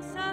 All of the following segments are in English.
The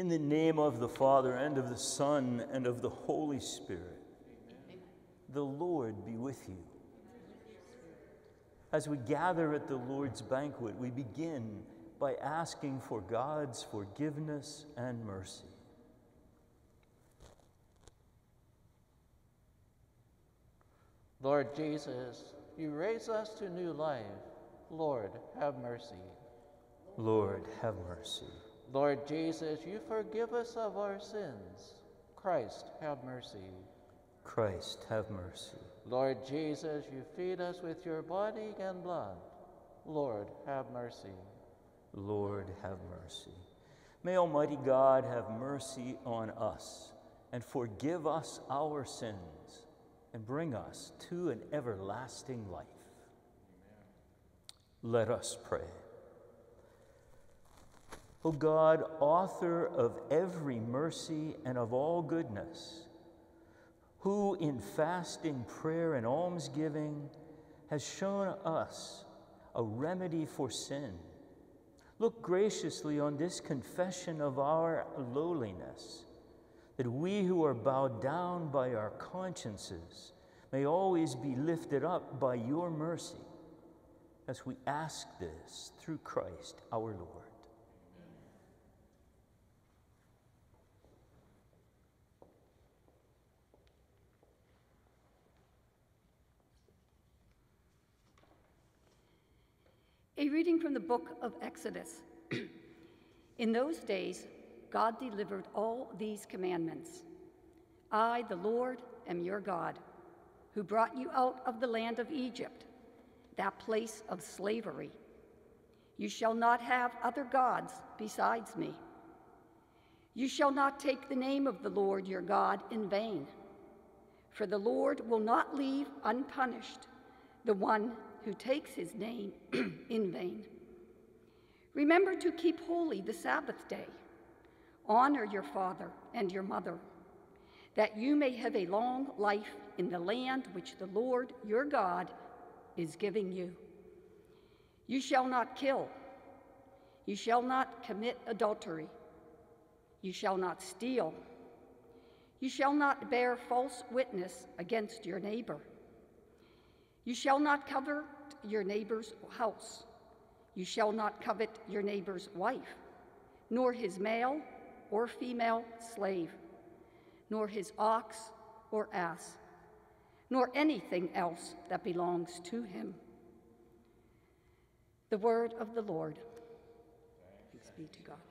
In the name of the Father, and of the Son, and of the Holy Spirit, the Lord be with you. As we gather at the Lord's banquet, we begin by asking for God's forgiveness and mercy. Lord Jesus, you raise us to new life. Lord, have mercy. Lord, have mercy. Lord Jesus, you forgive us of our sins. Christ, have mercy. Christ, have mercy. Lord Jesus, you feed us with your body and blood. Lord, have mercy. Lord, have mercy. May Almighty God have mercy on us and forgive us our sins and bring us to an everlasting life. Let us pray. O God, author of every mercy and of all goodness, who in fasting, prayer, and almsgiving has shown us a remedy for sin, look graciously on this confession of our lowliness, that we who are bowed down by our consciences may always be lifted up by your mercy, as we ask this through Christ our Lord. A reading from the book of Exodus. In those days, God delivered all these commandments I, the Lord, am your God, who brought you out of the land of Egypt, that place of slavery. You shall not have other gods besides me. You shall not take the name of the Lord your God in vain, for the Lord will not leave unpunished the one who takes his name in vain. Remember to keep holy the Sabbath day. Honor your father and your mother, that you may have a long life in the land which the Lord your God is giving you. You shall not kill. You shall not commit adultery. You shall not steal. You shall not bear false witness against your neighbor. You shall not covet your neighbor's house. You shall not covet your neighbor's wife, nor his male or female slave, nor his ox or ass, nor anything else that belongs to him. The word of the Lord. Thanks be to God.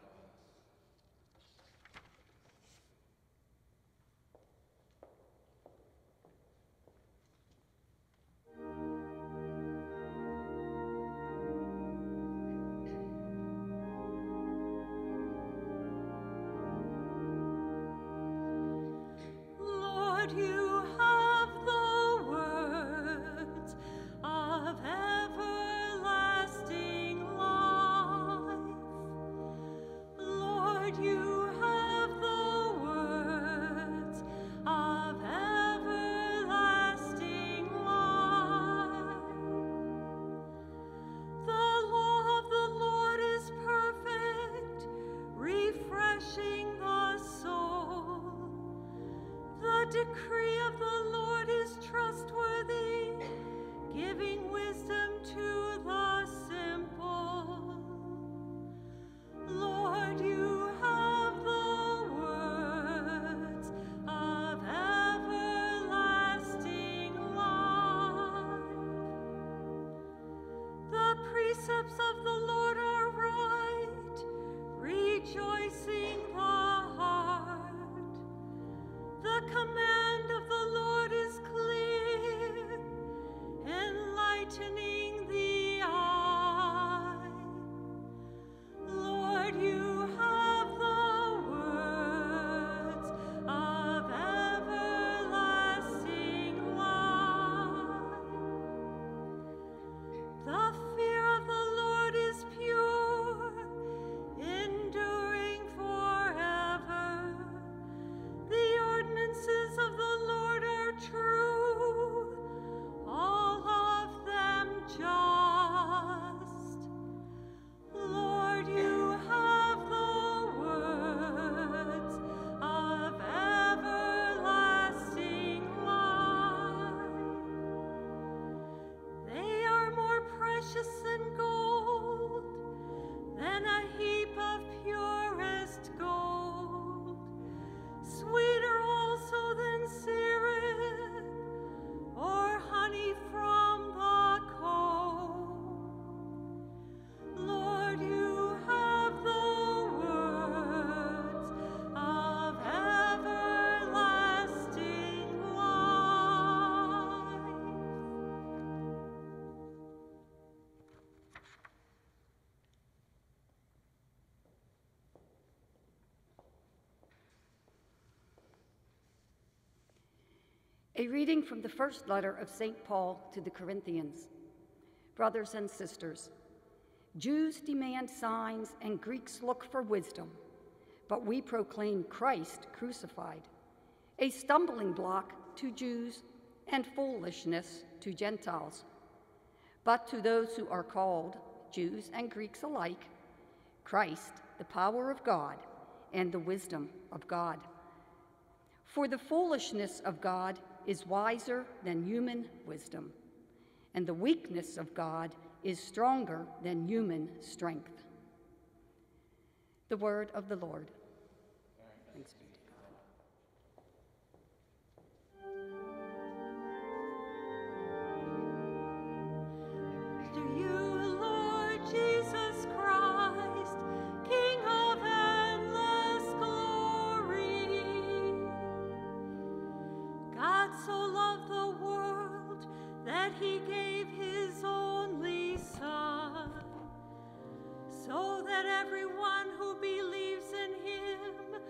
A reading from the first letter of St. Paul to the Corinthians. Brothers and sisters, Jews demand signs and Greeks look for wisdom, but we proclaim Christ crucified, a stumbling block to Jews and foolishness to Gentiles. But to those who are called, Jews and Greeks alike, Christ, the power of God and the wisdom of God. For the foolishness of God is wiser than human wisdom, and the weakness of God is stronger than human strength. The word of the Lord. Thanks be he gave his only Son, so that everyone who believes in him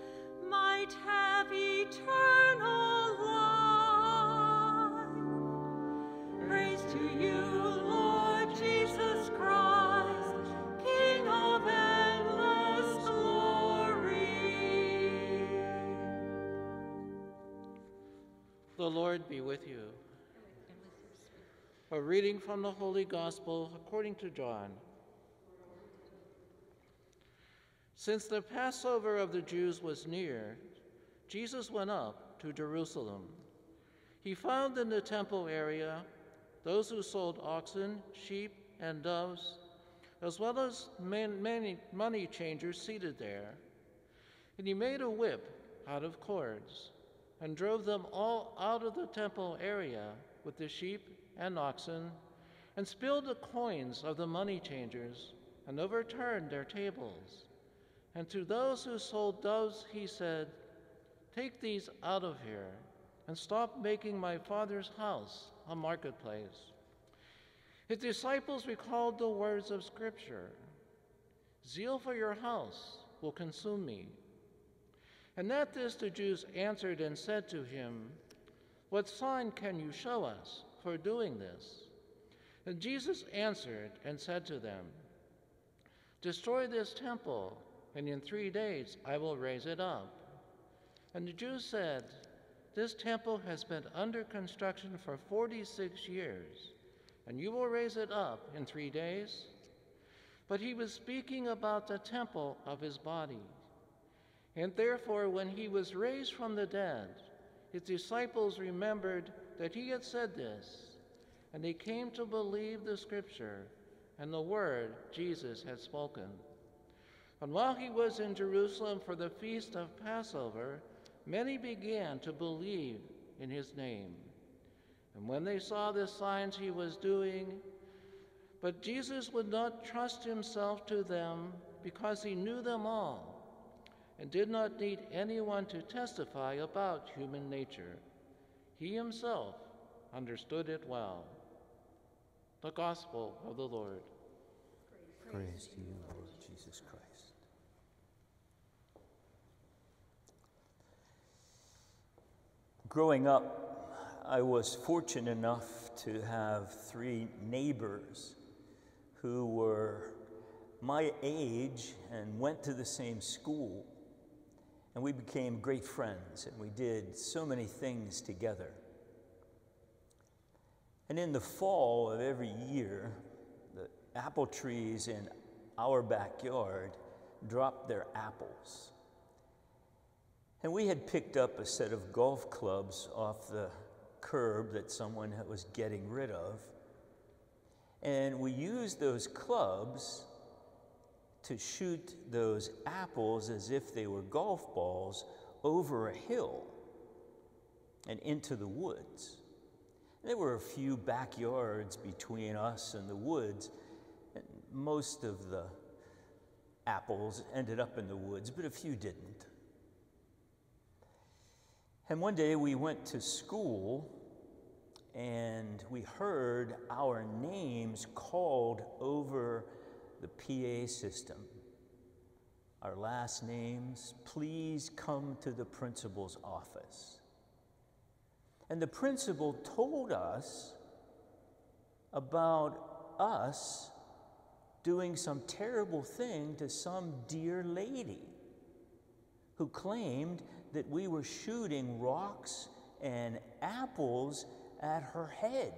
might have eternal life. Praise to you, Lord Jesus Christ, King of endless glory. The Lord be with you. A reading from the Holy Gospel according to John. Since the Passover of the Jews was near, Jesus went up to Jerusalem. He found in the temple area those who sold oxen, sheep, and doves, as well as man- many money changers seated there. And he made a whip out of cords and drove them all out of the temple area with the sheep and oxen, and spilled the coins of the money changers, and overturned their tables. And to those who sold doves he said, Take these out of here, and stop making my father's house a marketplace. His disciples recalled the words of Scripture Zeal for your house will consume me. And at this the Jews answered and said to him, What sign can you show us for doing this? And Jesus answered and said to them, Destroy this temple, and in three days I will raise it up. And the Jews said, This temple has been under construction for 46 years, and you will raise it up in three days? But he was speaking about the temple of his body. And therefore, when he was raised from the dead, His disciples remembered that he had said this, and they came to believe the scripture and the word Jesus had spoken. And while he was in Jerusalem for the feast of Passover, many began to believe in his name. And when they saw the signs he was doing, but Jesus would not trust himself to them because he knew them all and did not need anyone to testify about human nature. He himself understood it well. The Gospel of the Lord. Praise to you, Lord Jesus Christ. Growing up, I was fortunate enough to have three neighbors who were my age and went to the same school. And we became great friends, and we did so many things together. And in the fall of every year, the apple trees in our backyard dropped their apples. And we had picked up a set of golf clubs off the curb that someone was getting rid of. And we used those clubs to shoot those apples as if they were golf balls over a hill and into the woods. There were a few backyards between us and the woods, and most of the apples ended up in the woods, but a few didn't. And one day we went to school and we heard our names called over the PA system. Our last names, please come to the principal's office. And the principal told us about us doing some terrible thing to some dear lady who claimed that we were shooting rocks and apples at her head.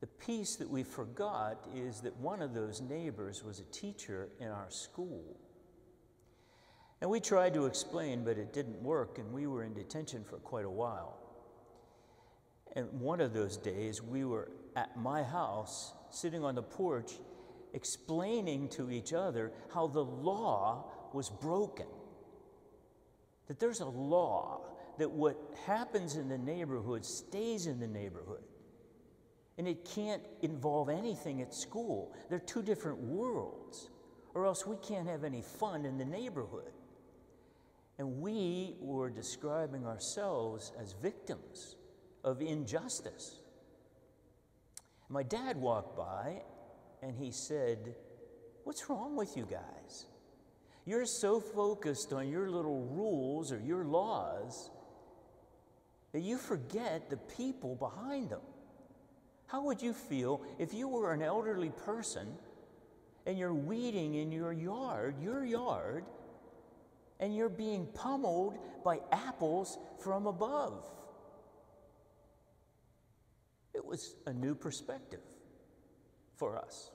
The piece that we forgot is that one of those neighbors was a teacher in our school. And we tried to explain, but it didn't work, and we were in detention for quite a while. And one of those days, we were at my house, sitting on the porch, explaining to each other how the law was broken. That there's a law that what happens in the neighborhood stays in the neighborhood. And it can't involve anything at school. They're two different worlds, or else we can't have any fun in the neighborhood. And we were describing ourselves as victims of injustice. My dad walked by and he said, What's wrong with you guys? You're so focused on your little rules or your laws that you forget the people behind them. How would you feel if you were an elderly person and you're weeding in your yard, your yard, and you're being pummeled by apples from above? It was a new perspective for us.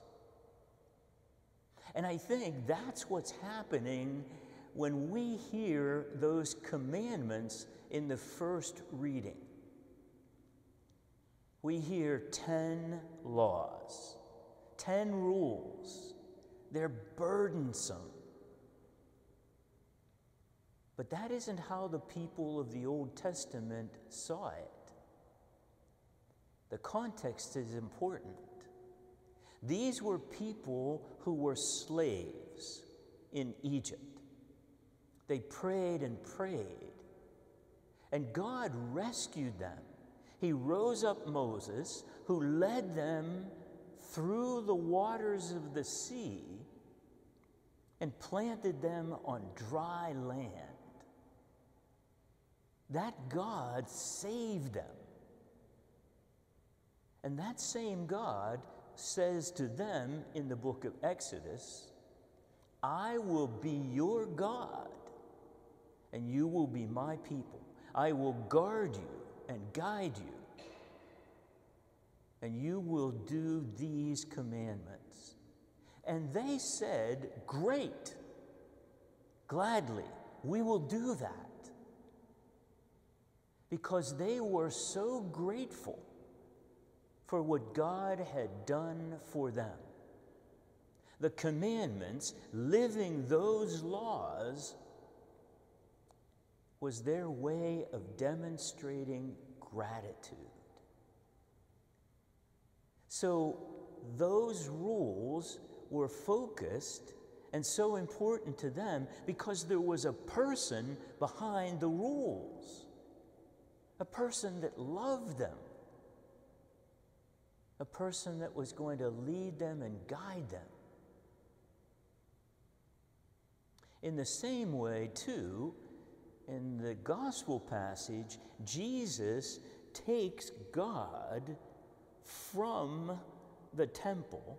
And I think that's what's happening when we hear those commandments in the first reading we hear 10 laws, 10 rules. They're burdensome. But that isn't how the people of the Old Testament saw it. The context is important. These were people who were slaves in Egypt. They prayed and prayed, and God rescued them he rose up Moses, who led them through the waters of the sea and planted them on dry land. That God saved them. And that same God says to them in the book of Exodus, I will be your God, and you will be my people. I will guard you and guide you. And you will do these commandments. And they said, Great, gladly, we will do that. because they were so grateful for what God had done for them. The commandments, living those laws, was their way of demonstrating gratitude. So those rules were focused and so important to them because there was a person behind the rules, a person that loved them, a person that was going to lead them and guide them. In the same way, too, in the gospel passage, Jesus takes God from the temple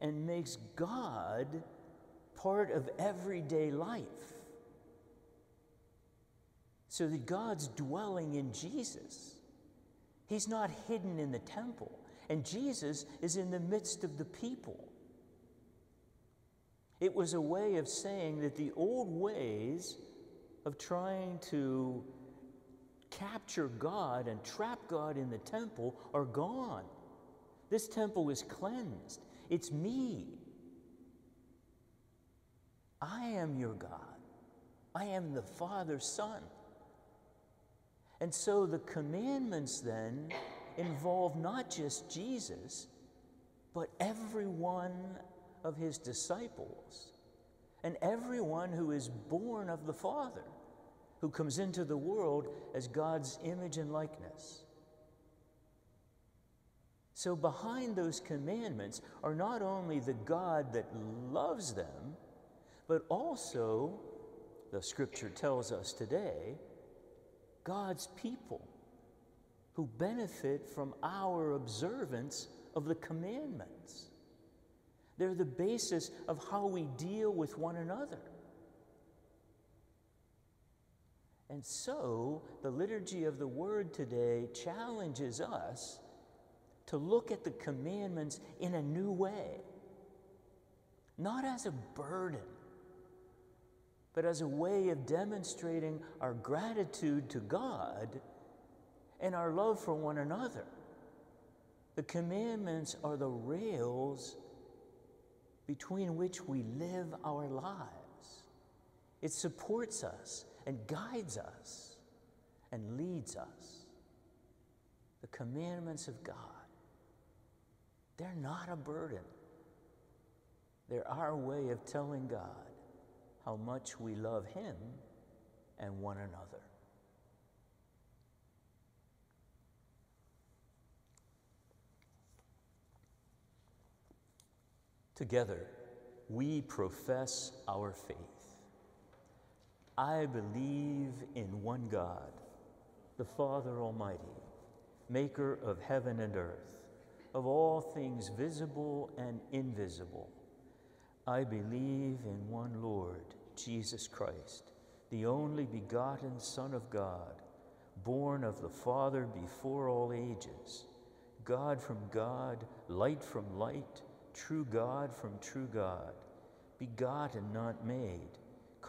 and makes God part of everyday life. So that God's dwelling in Jesus. He's not hidden in the temple, and Jesus is in the midst of the people. It was a way of saying that the old ways of trying to capture God and trap God in the temple are gone. This temple is cleansed. It's me. I am your God. I am the Father's Son. And so the commandments then involve not just Jesus, but every one of his disciples and everyone who is born of the Father, who comes into the world as God's image and likeness. So, behind those commandments are not only the God that loves them, but also, the scripture tells us today, God's people who benefit from our observance of the commandments. They're the basis of how we deal with one another. And so, the liturgy of the word today challenges us to look at the commandments in a new way, not as a burden, but as a way of demonstrating our gratitude to God and our love for one another. The commandments are the rails between which we live our lives. It supports us and guides us and leads us. The commandments of God, they're not a burden. They're our way of telling God how much we love Him and one another. Together, we profess our faith. I believe in one God, the Father Almighty, maker of heaven and earth, of all things visible and invisible. I believe in one Lord, Jesus Christ, the only begotten Son of God, born of the Father before all ages, God from God, light from light true God from true God, begotten, not made,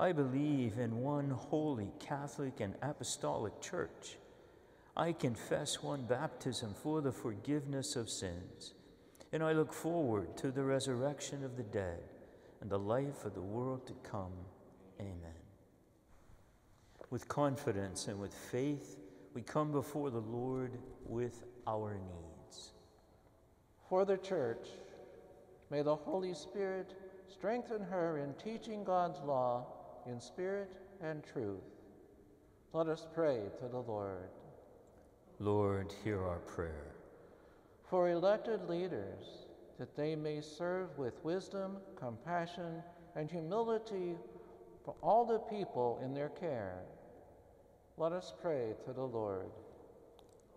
I believe in one holy, Catholic, and Apostolic Church. I confess one baptism for the forgiveness of sins, and I look forward to the resurrection of the dead and the life of the world to come. Amen. With confidence and with faith, we come before the Lord with our needs. For the church, may the Holy Spirit strengthen her in teaching God's law in spirit and truth. Let us pray to the Lord. Lord, hear our prayer. For elected leaders, that they may serve with wisdom, compassion, and humility for all the people in their care. Let us pray to the Lord.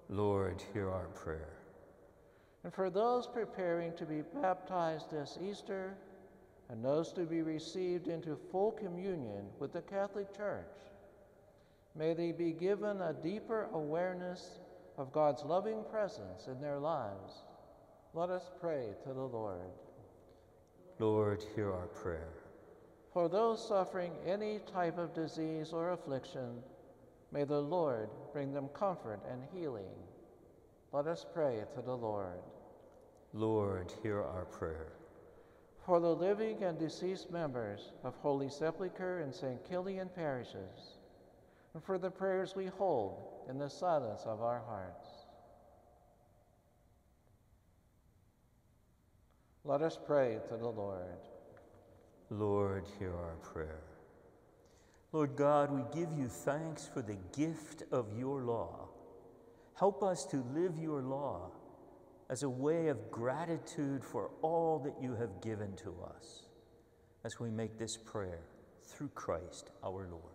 Lord, hear our prayer. And for those preparing to be baptized this Easter, and those to be received into full communion with the Catholic Church, may they be given a deeper awareness of God's loving presence in their lives. Let us pray to the Lord. Lord, hear our prayer. For those suffering any type of disease or affliction, may the Lord bring them comfort and healing. Let us pray to the Lord. Lord, hear our prayer. For the living and deceased members of Holy Sepulchre and St. Kilian parishes, and for the prayers we hold in the silence of our hearts. Let us pray to the Lord. Lord, hear our prayer. Lord God, we give you thanks for the gift of your law. Help us to live your law as a way of gratitude for all that you have given to us as we make this prayer through Christ our Lord.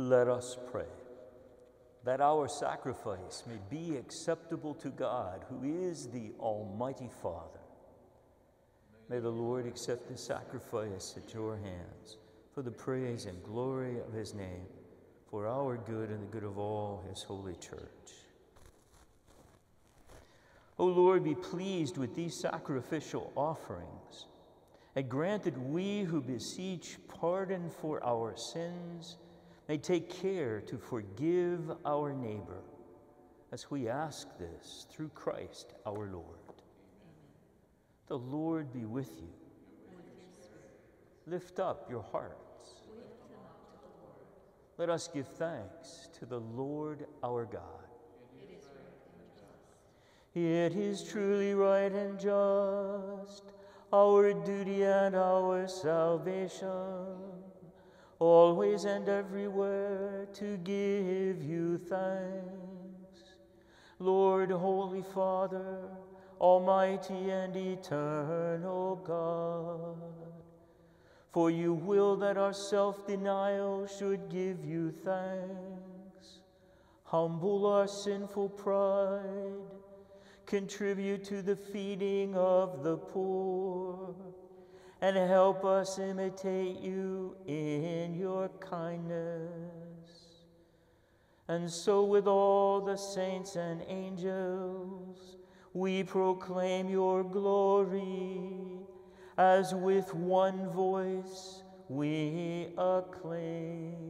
Let us pray that our sacrifice may be acceptable to God, who is the Almighty Father. May the Lord accept the sacrifice at your hands for the praise and glory of his name, for our good and the good of all his holy church. O Lord, be pleased with these sacrificial offerings, and grant that we who beseech pardon for our sins may take care to forgive our neighbor, as we ask this through Christ our Lord. The Lord be with you. Lift up your hearts. Let us give thanks to the Lord our God. It is truly right and just, our duty and our salvation, always and everywhere to give you thanks. Lord, Holy Father, Almighty and eternal God, for you will that our self denial should give you thanks. Humble our sinful pride, contribute to the feeding of the poor, and help us imitate you in your kindness. And so, with all the saints and angels, we proclaim your glory, as with one voice we acclaim.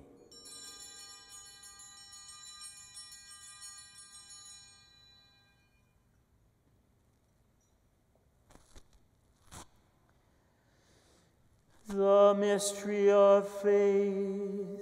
Mystery of faith.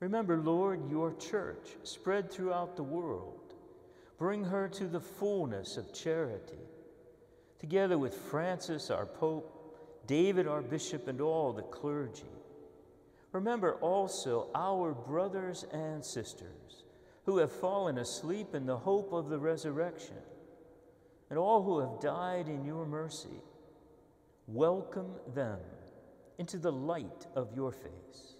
Remember, Lord, your church spread throughout the world. Bring her to the fullness of charity. Together with Francis, our Pope, David, our Bishop, and all the clergy. Remember also our brothers and sisters who have fallen asleep in the hope of the resurrection, and all who have died in your mercy. Welcome them into the light of your face.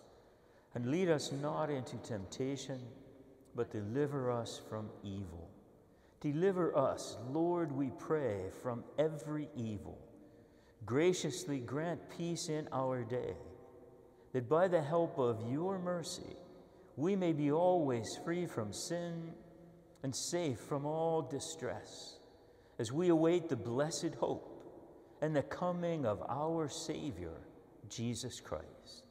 And lead us not into temptation, but deliver us from evil. Deliver us, Lord, we pray, from every evil. Graciously grant peace in our day, that by the help of your mercy we may be always free from sin and safe from all distress, as we await the blessed hope and the coming of our Savior, Jesus Christ.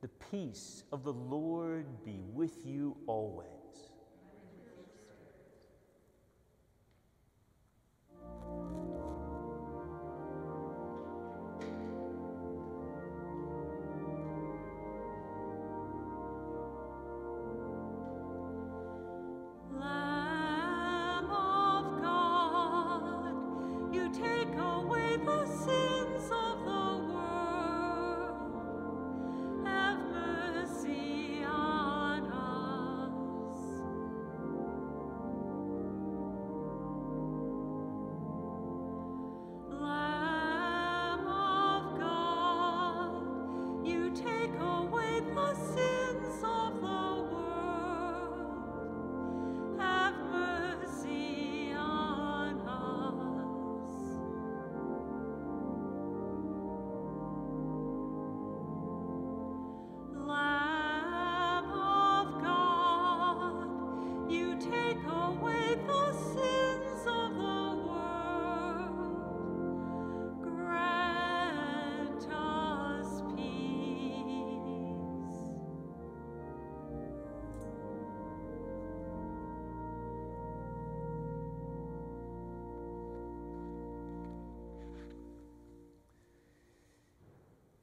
The peace of the Lord be with you always. Lamb of God, you take away the sins of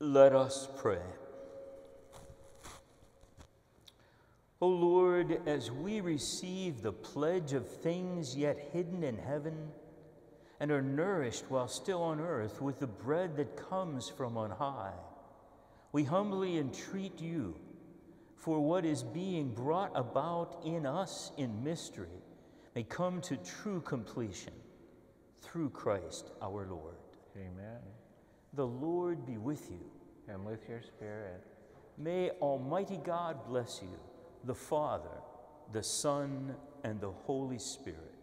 Let us pray. O Lord, as we receive the pledge of things yet hidden in heaven, and are nourished while still on earth with the bread that comes from on high, we humbly entreat you for what is being brought about in us in mystery may come to true completion through Christ our Lord. Amen. The Lord be with you. And with your spirit. May Almighty God bless you, the Father, the Son, and the Holy Spirit.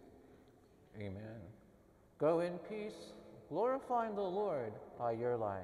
Amen. Go in peace, glorifying the Lord by your life.